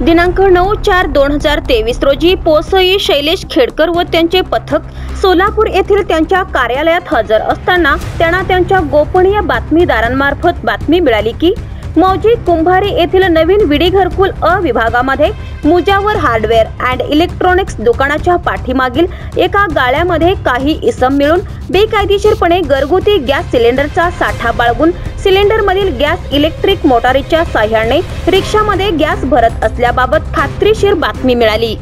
दिनांक नऊ चार दोन हजार तेवीस रोजी पोसई शैलेश खेडकर व त्यांचे पथक सोलापूर येथील त्यांच्या कार्यालयात हजर असताना त्यांना त्यांच्या गोपनीय बातमीदारांमार्फत बातमी मिळाली की मौजी कुंभारे येथील नवीन विडी घरकुल अ विभागामध्ये मुजावर हार्डवेअर अँड इलेक्ट्रॉनिक्स दुकानाच्या पाठीमागील एका गाळ्यामध्ये काही इसम मिळून बेकायदेशीरपणे घरगुती गॅस सिलेंडरचा साठा बाळगून सिलेंडरमधील गॅस इलेक्ट्रिक मोटारीच्या साह्याने रिक्षामध्ये गॅस भरत असल्याबाबत खात्रीशीर बातमी मिळाली.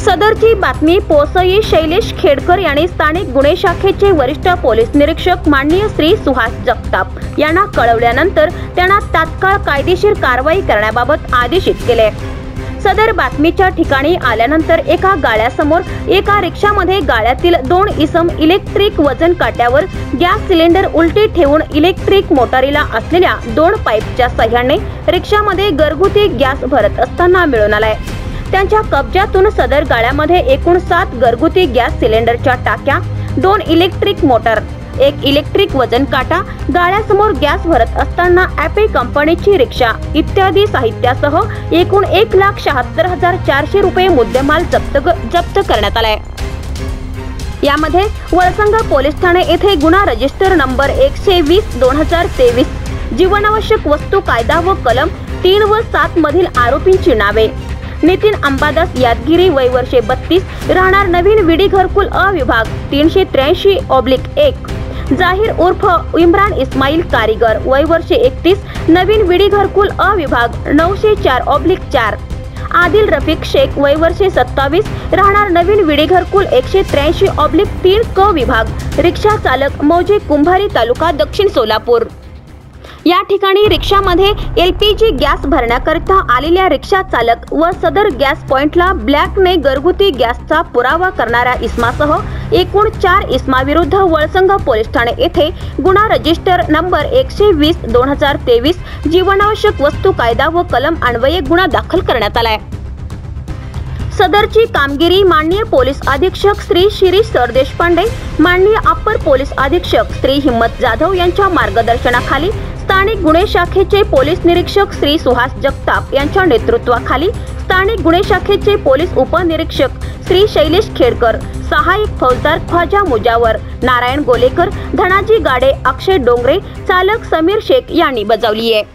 सदरची बातमी पोसई शैलेश खेडकर यांनी स्थानिक गुन्हे शाखेचे वरिष्ठ पोलीस निरीक्षक माननीय श्री सुहास जगताप यांना कळवल्यानंतर त्यांना तात्काळ कायदेशीर कारवाई करण्याबाबत आदेशित केले. सदर बातमीच्या ठिकाणी आल्यानंतर एका गाळ्यासमोर एका रिक्षामध्ये गाळ्यातील दोन इसम इलेक्ट्रिक वजन काट्यावर गॅस सिलेंडर उलटी ठेवून इलेक्ट्रिक मोटारीला असलेल्या दोन पाईपच्या सहाय्याने रिक्षामध्ये घरगुती गॅस भरत असताना मिळून आलाय. त्यांच्या कब्जातून सदर गाळ्यामध्ये एकूण सात घरगुती गॅस सिलेंडरच्या टाक्या दोन इलेक्ट्रिक मोटर एक इलेक्ट्रिक वजन काटा गाळ्यासमोर गॅस भरत असताना ॲपे कंपनीची रिक्षा इत्यादी साहित्यासह एकूण एक लाख शहात्तर हजार चारशे रुपये मुद्देमाल जप्त जप्त करण्यात आलाय. यामध्ये वळसंग पोलीस ठाणे येथे गुन्हा रजिस्टर नंबर एकशे वीस दोन हजार तेवीस जीवनावश्यक वस्तू कायदा व कलम तीन व सात मधील आरोपींची नावे. नितीन अंबादास यादगिरी वय वर्षे बत्तीस राहणार नवीन विडी घरकुल अ विभाग तीनशे त्र्याऐंशी ऑब्लिक एक. जाहीर उर्फ इम्रान इस्माईल कारीगर वय वर्षे एकतीस नवीन विडी घरकुल अ विभाग नऊशे चार ऑब्लिक चार. आदिल रफिक शेख वय वर्षे सत्तावीस राहणार नवीन विडी घरकुल एकशे त्र्याऐंशी ऑब्लिक तीन क विभाग रिक्षा चालक मौजे कुंभारी तालुका दक्षिण सोलापूर. या ठिकाणी रिक्षामध्ये एल पी जी गॅस भरण्याकरिता आलेल्या रिक्षा चालक व सदर गॅस पॉइंटला ब्लॅकने घरगुती गॅसचा पुरावा करणाऱ्या इस्मासह एकूण चार इस्माविरुद्ध वळसंग पोलीस ठाणे येथे गुन्हा रजिस्टर नंबर एकशे वीस दोन हजार तेवीस जीवनावश्यक वस्तू कायदा व कलम अन्वये गुन्हा दाखल करण्यात आलाय. सदरची कामगिरी माननीय पोलीस अधीक्षक श्री शिरीष सरदेशपांडे माननीय अप्पर पोलीस अधीक्षक श्री हिम्मत जाधव यांच्या मार्गदर्शनाखाली स्थानिक गुन्हे शाखेचे पोलीस निरीक्षक श्री सुहास जगताप यांच्या नेतृत्वाखाली स्थानिक गुन्हे शाखेचे पोलीस उपनिरीक्षक श्री शैलेश खेडकर सहाय्यक फौजदार ख्वाजा मुजावर नारायण गोलेकर धनाजी गाडे अक्षय डोंगरे चालक समीर शेख यांनी बजावली आहे.